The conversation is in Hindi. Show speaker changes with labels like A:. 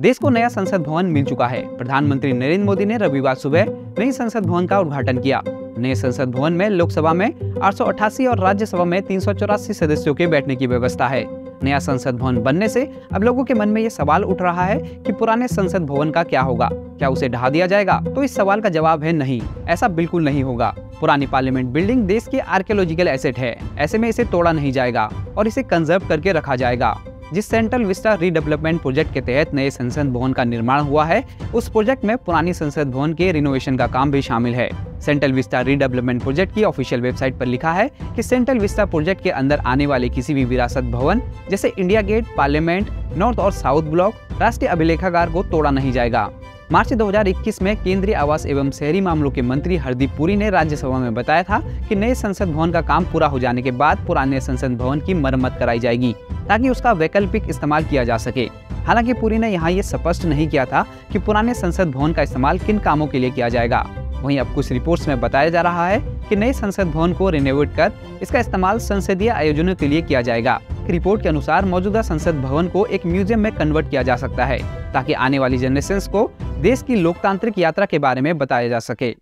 A: देश को नया संसद भवन मिल चुका है। प्रधानमंत्री नरेंद्र मोदी ने रविवार सुबह नई संसद भवन का उद्घाटन किया। नए संसद भवन में लोकसभा में आठ सौ अठासी और राज्यसभा में तीन सौ चौरासी सदस्यों के बैठने की व्यवस्था है। नया संसद भवन बनने से अब लोगों के मन में ये सवाल उठ रहा है कि पुराने संसद भवन का क्या होगा? क्या उसे ढहा दिया जाएगा? तो इस सवाल का जवाब है नहीं। ऐसा बिल्कुल नहीं होगा। पुरानी पार्लियामेंट बिल्डिंग देश की आर्कियोलॉजिकल एसेट है। ऐसे में इसे तोड़ा नहीं जाएगा और इसे कंजर्व करके रखा जाएगा। जिस सेंट्रल विस्टा रीडेवलपमेंट प्रोजेक्ट के तहत नए संसद भवन का निर्माण हुआ है, उस प्रोजेक्ट में पुरानी संसद भवन के रिनोवेशन का काम भी शामिल है। सेंट्रल विस्टा रीडेवलपमेंट प्रोजेक्ट की ऑफिशियल वेबसाइट पर लिखा है कि सेंट्रल विस्टा प्रोजेक्ट के अंदर आने वाले किसी भी विरासत भवन, जैसे इंडिया गेट, पार्लियामेंट, नॉर्थ और साउथ ब्लॉक, राष्ट्रीय अभिलेखागार को तोड़ा नहीं जाएगा। मार्च 2021 में केंद्रीय आवास एवं शहरी मामलों के मंत्री हरदीप पुरी ने राज्यसभा में बताया था कि नए संसद भवन का काम पूरा हो जाने के बाद पुराने संसद भवन की मरम्मत कराई जाएगी, ताकि उसका वैकल्पिक इस्तेमाल किया जा सके। हालाँकि पुरी ने यहाँ ये स्पष्ट नहीं किया था कि पुराने संसद भवन का इस्तेमाल किन कामों के लिए किया जाएगा। वहीं अब कुछ रिपोर्ट्स में बताया जा रहा है कि नए संसद भवन को रिनोवेट कर इसका इस्तेमाल संसदीय आयोजनों के लिए किया जाएगा। रिपोर्ट के अनुसार मौजूदा संसद भवन को एक म्यूज़ियम में कन्वर्ट किया जा सकता है, ताकि आने वाली जनरेशन को देश की लोकतांत्रिक यात्रा के बारे में बताया जा सके।